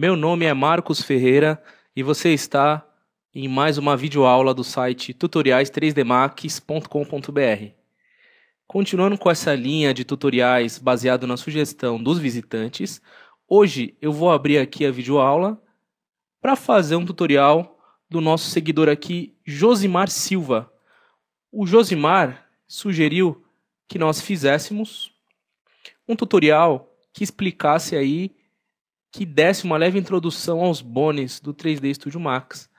Meu nome é Marcos Ferreira e você está em mais uma videoaula do site tutoriais3dmax.com.br. Continuando com essa linha de tutoriais baseado na sugestão dos visitantes, hoje eu vou abrir aqui a videoaula para fazer um tutorial do nosso seguidor aqui, Josimar Silva. O Josimar sugeriu que nós fizéssemos um tutorial que explicasse aí, que desse uma leve introdução aos bones do 3D Studio Max.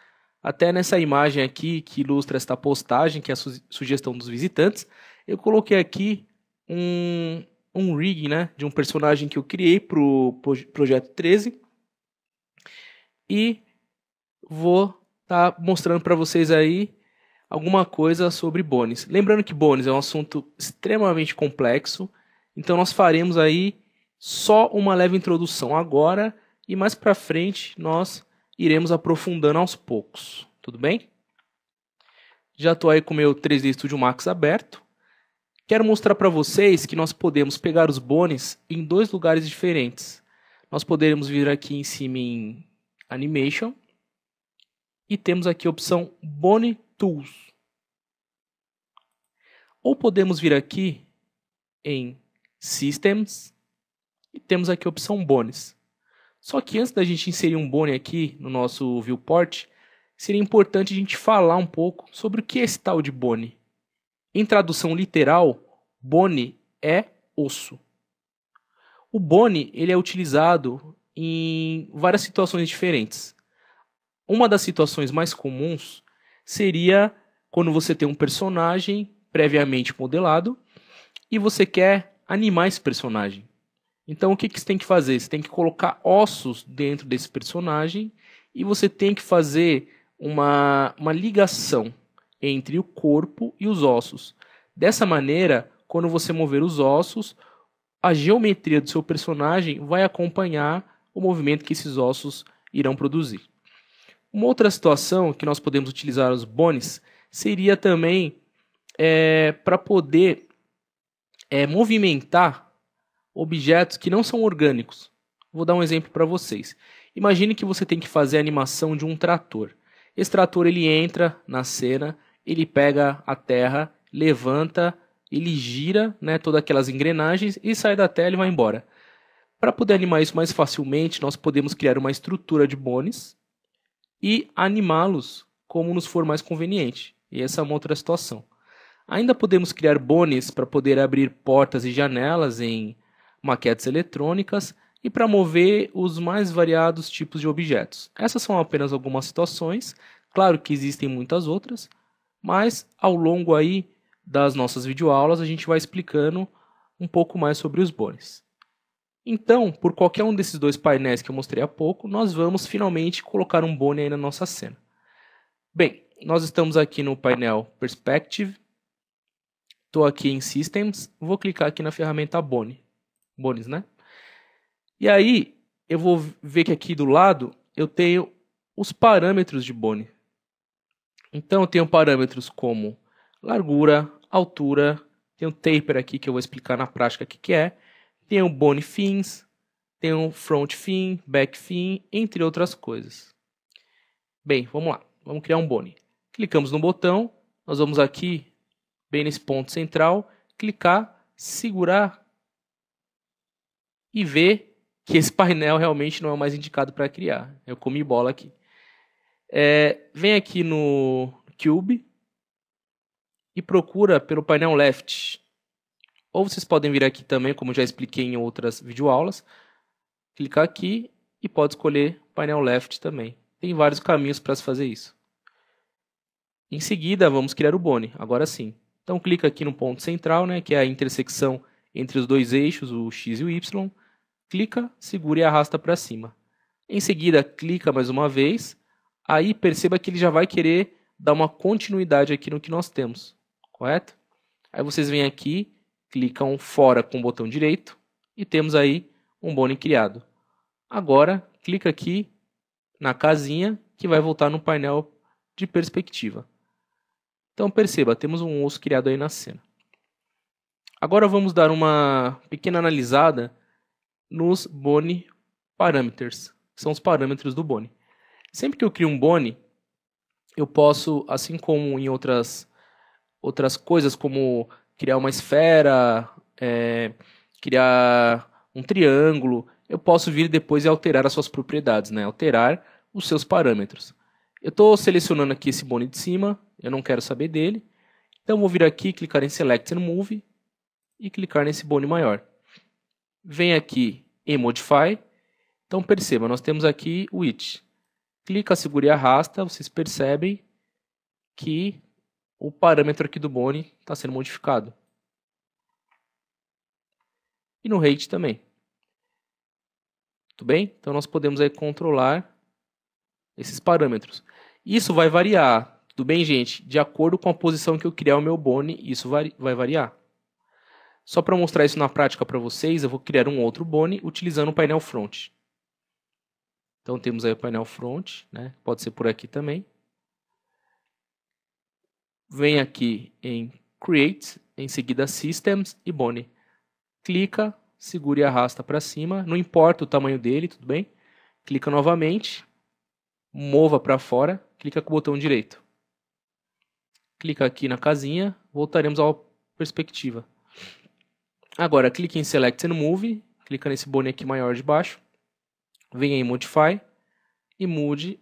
Até nessa imagem aqui que ilustra esta postagem, que é a su sugestão dos visitantes, eu coloquei aqui um, um rig né, de um personagem que eu criei para o projeto 13 e vou estar tá mostrando para vocês aí alguma coisa sobre bones. Lembrando que bones é um assunto extremamente complexo, então nós faremos aí só uma leve introdução agora e mais para frente nós iremos aprofundando aos poucos. Tudo bem? Já estou aí com o meu 3D Studio Max aberto. Quero mostrar para vocês que nós podemos pegar os bones em dois lugares diferentes. Nós poderemos vir aqui em cima em Animation e temos aqui a opção Bone Tools. Ou podemos vir aqui em Systems e temos aqui a opção Bones. Só que antes da gente inserir um bone aqui no nosso viewport, seria importante a gente falar um pouco sobre o que é esse tal de bone. Em tradução literal, bone é osso. O bone ele é utilizado em várias situações diferentes. Uma das situações mais comuns seria quando você tem um personagem previamente modelado e você quer animar esse personagem. Então o que, que você tem que fazer? Você tem que colocar ossos dentro desse personagem e você tem que fazer uma, uma ligação entre o corpo e os ossos. Dessa maneira, quando você mover os ossos, a geometria do seu personagem vai acompanhar o movimento que esses ossos irão produzir. Uma outra situação que nós podemos utilizar os bones seria também é, para poder é, movimentar objetos que não são orgânicos. Vou dar um exemplo para vocês. Imagine que você tem que fazer a animação de um trator. Esse trator ele entra na cena, ele pega a terra, levanta, ele gira né, todas aquelas engrenagens e sai da tela e vai embora. Para poder animar isso mais facilmente, nós podemos criar uma estrutura de bones e animá-los como nos for mais conveniente. E essa é uma outra situação. Ainda podemos criar bones para poder abrir portas e janelas em maquetes eletrônicas e para mover os mais variados tipos de objetos. Essas são apenas algumas situações, claro que existem muitas outras, mas ao longo aí das nossas videoaulas a gente vai explicando um pouco mais sobre os bones. Então, por qualquer um desses dois painéis que eu mostrei há pouco, nós vamos finalmente colocar um bone aí na nossa cena. Bem, nós estamos aqui no painel Perspective, estou aqui em Systems, vou clicar aqui na ferramenta Bone, Bones, né? E aí, eu vou ver que aqui do lado eu tenho os parâmetros de Bone. Então, eu tenho parâmetros como largura, altura, um taper aqui que eu vou explicar na prática o que, que é, tem o bone fins, tem o front fin, back fin, entre outras coisas. Bem, vamos lá. Vamos criar um bone. Clicamos no botão, nós vamos aqui, bem nesse ponto central, clicar, segurar e ver que esse painel realmente não é o mais indicado para criar. Eu comi bola aqui. É, vem aqui no Cube e procura pelo painel Left. Ou vocês podem vir aqui também, como já expliquei em outras videoaulas, clicar aqui e pode escolher painel left também. Tem vários caminhos para se fazer isso. Em seguida, vamos criar o bone, agora sim. Então clica aqui no ponto central, né, que é a intersecção entre os dois eixos, o x e o y. Clica, segura e arrasta para cima. Em seguida, clica mais uma vez. Aí perceba que ele já vai querer dar uma continuidade aqui no que nós temos, correto? Aí vocês vêm aqui clicam fora com o botão direito e temos aí um bone criado. Agora, clica aqui na casinha que vai voltar no painel de perspectiva. Então perceba, temos um osso criado aí na cena. Agora vamos dar uma pequena analisada nos bone parameters. são os parâmetros do Bone. Sempre que eu crio um Bone, eu posso, assim como em outras, outras coisas, como criar uma esfera, é, criar um triângulo, eu posso vir depois e alterar as suas propriedades, né? alterar os seus parâmetros. Eu estou selecionando aqui esse bone de cima, eu não quero saber dele. Então vou vir aqui, clicar em Select and Move e clicar nesse bone maior. Vem aqui em Modify. Então perceba, nós temos aqui o It. Clica, segura e arrasta, vocês percebem que o parâmetro aqui do bone está sendo modificado. E no rate também. Tudo bem? Então nós podemos aí controlar esses parâmetros. Isso vai variar, tudo bem, gente? De acordo com a posição que eu criar o meu bone, isso vai variar. Só para mostrar isso na prática para vocês, eu vou criar um outro bone utilizando o painel front. Então temos aí o painel front, né? pode ser por aqui também. Vem aqui em Create, em seguida Systems e Bone. Clica, segura e arrasta para cima, não importa o tamanho dele, tudo bem? Clica novamente, mova para fora, clica com o botão direito. Clica aqui na casinha, voltaremos à perspectiva. Agora, clique em Select and Move, clica nesse bone aqui maior de baixo, venha em Modify e mude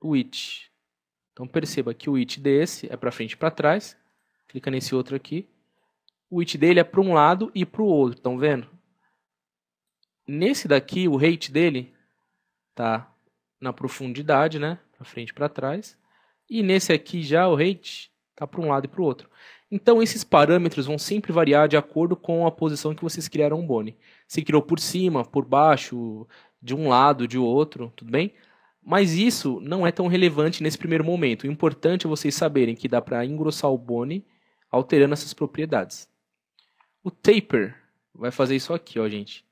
o It. Então perceba que o It desse é para frente e para trás, clica nesse outro aqui, o It dele é para um lado e para o outro, estão vendo? Nesse daqui, o rate dele tá na profundidade, né? Para frente e para trás. E nesse aqui já o rate tá para um lado e para o outro. Então esses parâmetros vão sempre variar de acordo com a posição que vocês criaram o bone. Se criou por cima, por baixo, de um lado, de outro, tudo bem? Mas isso não é tão relevante nesse primeiro momento. O importante é vocês saberem que dá para engrossar o bone alterando essas propriedades. O taper vai fazer isso aqui, ó, gente.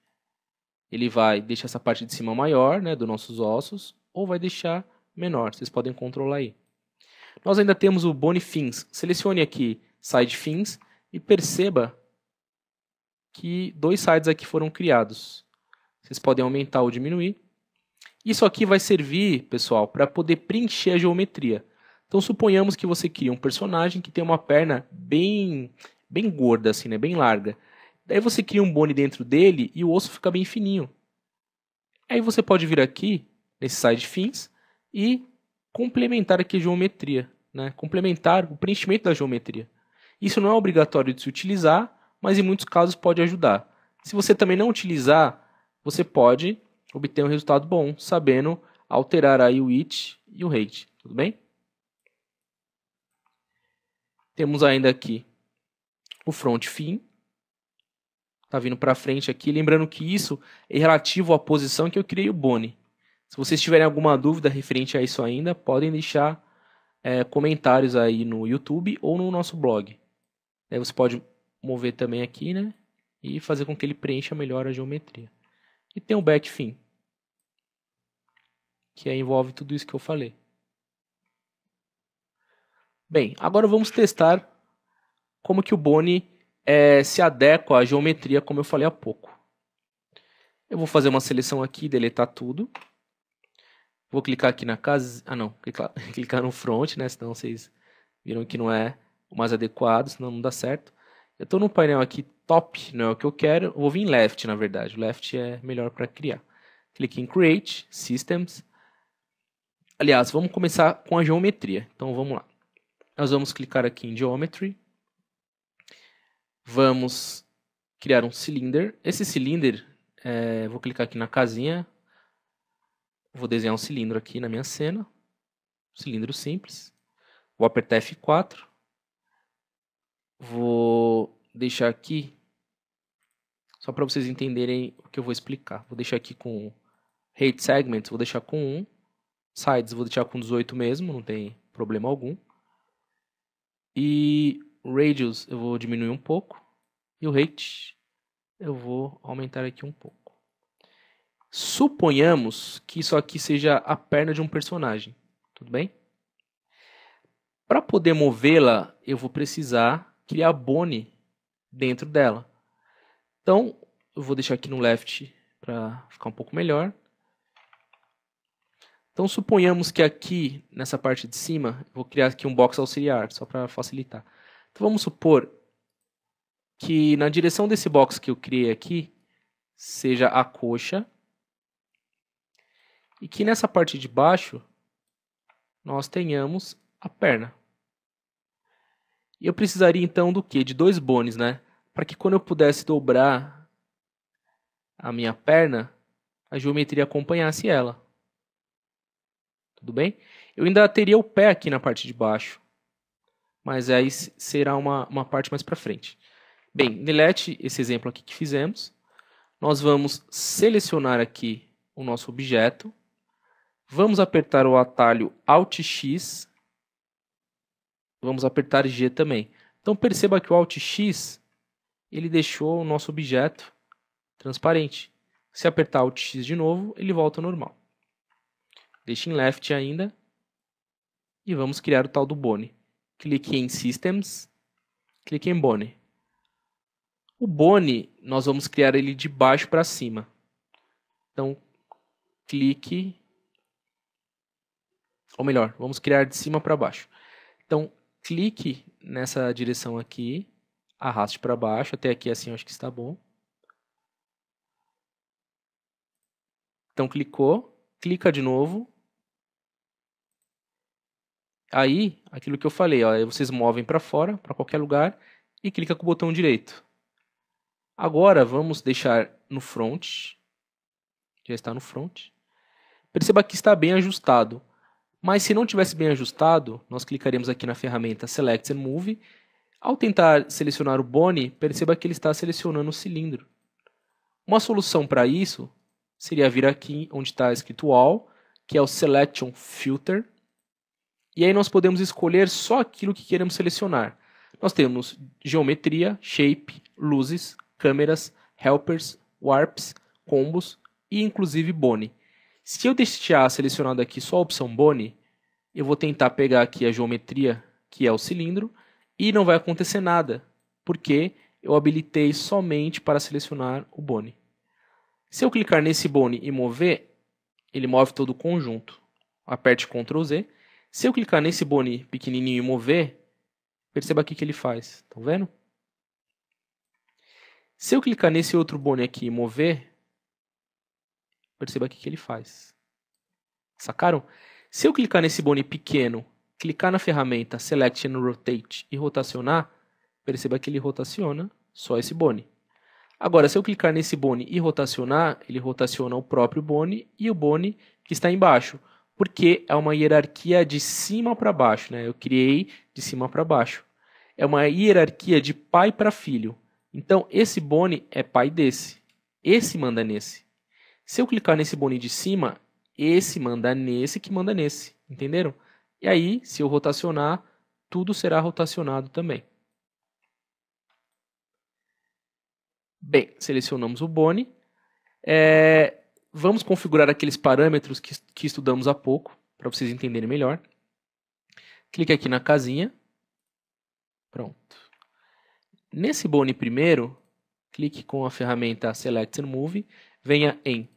Ele vai deixar essa parte de cima maior, né, dos nossos ossos, ou vai deixar menor. Vocês podem controlar aí. Nós ainda temos o Bone Fins. Selecione aqui Side Fins e perceba que dois sides aqui foram criados. Vocês podem aumentar ou diminuir. Isso aqui vai servir, pessoal, para poder preencher a geometria. Então suponhamos que você cria um personagem que tem uma perna bem bem gorda assim, né, bem larga. Daí você cria um bone dentro dele e o osso fica bem fininho. Aí você pode vir aqui nesse side fins e complementar aqui a geometria, né? complementar o preenchimento da geometria. Isso não é obrigatório de se utilizar, mas em muitos casos pode ajudar. Se você também não utilizar, você pode obter um resultado bom, sabendo alterar aí o it e o rate, tudo bem? Temos ainda aqui o front fin, tá vindo para frente aqui, lembrando que isso é relativo à posição que eu criei o bone. Se vocês tiverem alguma dúvida referente a isso ainda, podem deixar é, comentários aí no YouTube ou no nosso blog. Aí você pode mover também aqui, né? E fazer com que ele preencha melhor a geometria. E tem o back fin, que envolve tudo isso que eu falei. Bem, agora vamos testar como que o Boni é, se adequa à geometria, como eu falei há pouco. Eu vou fazer uma seleção aqui, deletar tudo. Vou clicar aqui na casa. Ah, não. Clicar, clicar no front, né? Senão vocês viram que não é o mais adequado, senão não dá certo. Eu estou no painel aqui top, não é o que eu quero. Eu vou vir em left, na verdade. O left é melhor para criar. Clique em Create, Systems. Aliás, vamos começar com a geometria. Então vamos lá. Nós vamos clicar aqui em Geometry. Vamos criar um cilindro. Esse cilindro, é, vou clicar aqui na casinha. Vou desenhar um cilindro aqui na minha cena. cilindro simples. Vou apertar F4. Vou deixar aqui, só para vocês entenderem o que eu vou explicar. Vou deixar aqui com Rate Segments, vou deixar com 1. Sides, vou deixar com 18 mesmo, não tem problema algum. E Radius eu vou diminuir um pouco. E o Rate eu vou aumentar aqui um pouco. Suponhamos que isso aqui seja a perna de um personagem. Tudo bem? Para poder movê-la, eu vou precisar criar bone dentro dela. Então, eu vou deixar aqui no left para ficar um pouco melhor. Então suponhamos que aqui, nessa parte de cima, vou criar aqui um box auxiliar, só para facilitar. Então vamos supor que na direção desse box que eu criei aqui, seja a coxa, e que nessa parte de baixo, nós tenhamos a perna. E eu precisaria então do que? De dois bones, né? Para que quando eu pudesse dobrar a minha perna, a geometria acompanhasse ela. Tudo bem? Eu ainda teria o pé aqui na parte de baixo. Mas aí será uma, uma parte mais para frente. Bem, delete esse exemplo aqui que fizemos. Nós vamos selecionar aqui o nosso objeto. Vamos apertar o atalho Alt X. Vamos apertar G também. Então perceba que o Alt X ele deixou o nosso objeto transparente. Se apertar Alt X de novo, ele volta ao normal. Deixe em Left ainda. E vamos criar o tal do Bone. Clique em Systems. Clique em Bone. O Bone, nós vamos criar ele de baixo para cima. Então, clique. Ou melhor, vamos criar de cima para baixo. Então, clique nessa direção aqui. Arraste para baixo. Até aqui assim, acho que está bom. Então, clicou. Clica de novo. Aí, aquilo que eu falei, ó, vocês movem para fora, para qualquer lugar, e clica com o botão direito. Agora, vamos deixar no front. Já está no front. Perceba que está bem ajustado. Mas se não tivesse bem ajustado, nós clicaremos aqui na ferramenta Select and Move. Ao tentar selecionar o bone, perceba que ele está selecionando o cilindro. Uma solução para isso seria vir aqui onde está escrito All, que é o Selection Filter. E aí nós podemos escolher só aquilo que queremos selecionar. Nós temos geometria, shape, luzes, câmeras, helpers, warps, combos e inclusive bone. Se eu deixar selecionado aqui só a opção bone, eu vou tentar pegar aqui a geometria, que é o cilindro, e não vai acontecer nada, porque eu habilitei somente para selecionar o bone. Se eu clicar nesse bone e mover, ele move todo o conjunto. Aperte Ctrl Z. Se eu clicar nesse bone pequenininho e mover, perceba aqui que ele faz. Estão vendo? Se eu clicar nesse outro bone aqui e mover, perceba aqui que ele faz. Sacaram? Se eu clicar nesse bone pequeno, clicar na ferramenta Select and Rotate e rotacionar, perceba que ele rotaciona só esse bone. Agora, se eu clicar nesse bone e rotacionar, ele rotaciona o próprio bone e o bone que está embaixo, porque é uma hierarquia de cima para baixo, né? Eu criei de cima para baixo. É uma hierarquia de pai para filho. Então, esse bone é pai desse. Esse manda nesse. Se eu clicar nesse bone de cima, esse manda nesse que manda nesse. Entenderam? E aí, se eu rotacionar, tudo será rotacionado também. Bem, selecionamos o Bone. É, vamos configurar aqueles parâmetros que, que estudamos há pouco, para vocês entenderem melhor. Clique aqui na casinha. Pronto. Nesse Bone primeiro, clique com a ferramenta Select and Move, venha em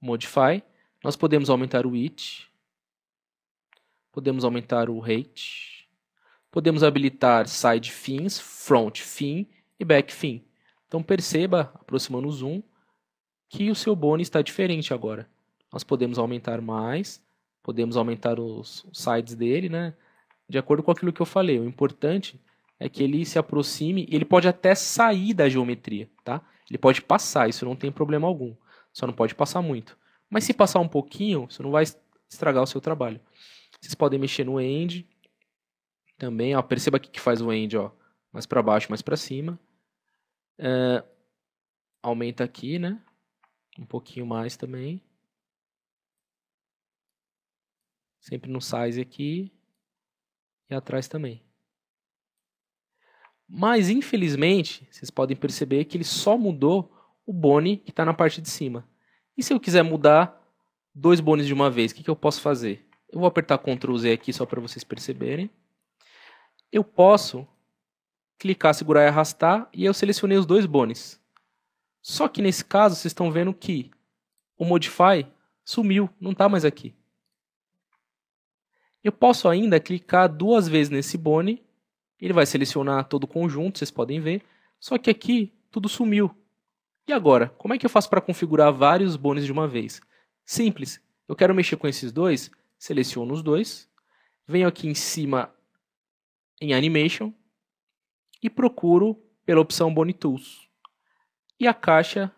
Modify. Nós podemos aumentar o Width, podemos aumentar o Height, podemos habilitar Side Fins, Front Fin e Back Fin. Então perceba, aproximando o zoom, que o seu bone está diferente agora. Nós podemos aumentar mais, podemos aumentar os, sides dele, né? De acordo com aquilo que eu falei. O importante é que ele se aproxime, ele pode até sair da geometria, tá? Ele pode passar, isso não tem problema algum. Só não pode passar muito. Mas se passar um pouquinho, você não vai estragar o seu trabalho. Vocês podem mexer no end também, ó, perceba aqui que faz o end, ó, mais para baixo, mais para cima. É, aumenta aqui, né? Um pouquinho mais também. Sempre no size aqui. E atrás também. Mas, infelizmente, vocês podem perceber que ele só mudou o bone que está na parte de cima. E se eu quiser mudar dois bones de uma vez, o que, que eu posso fazer? Eu vou apertar Ctrl Z aqui só para vocês perceberem. Eu posso clicar, segurar e arrastar, e eu selecionei os dois bones. Só que nesse caso, vocês estão vendo que o Modify sumiu, não está mais aqui. Eu posso ainda clicar duas vezes nesse bone, ele vai selecionar todo o conjunto, vocês podem ver, só que aqui tudo sumiu. E agora, como é que eu faço para configurar vários bones de uma vez? Simples, eu quero mexer com esses dois, seleciono os dois, venho aqui em cima em Animation e procuro pela opção Bone Tools. E a caixa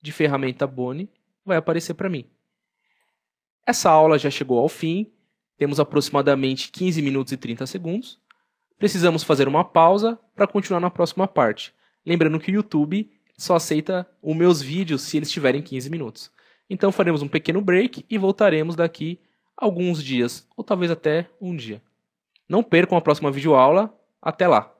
de ferramenta Bone vai aparecer para mim. Essa aula já chegou ao fim, temos aproximadamente 15 minutos e 30 segundos. Precisamos fazer uma pausa para continuar na próxima parte. Lembrando que o YouTube só aceita os meus vídeos se eles tiverem 15 minutos. Então faremos um pequeno break e voltaremos daqui alguns dias, ou talvez até um dia. Não percam a próxima videoaula. Até lá!